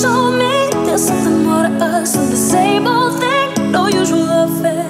show me there's something more to us than this same old thing. No usual affair.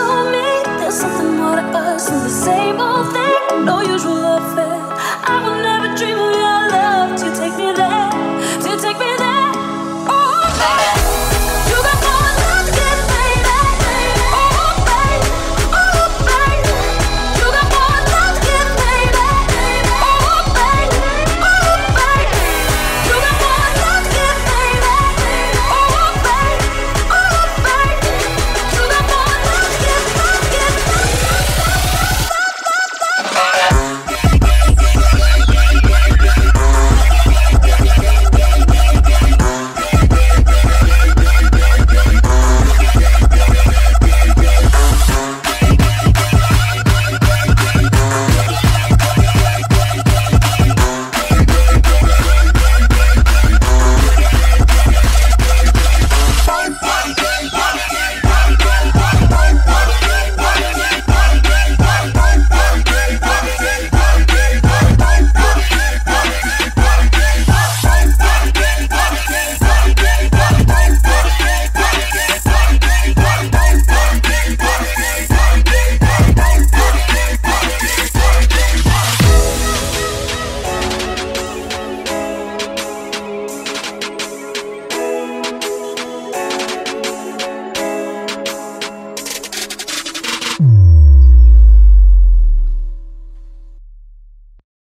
told me there's something more to us than the same old thing, no usual affair. I will never dream.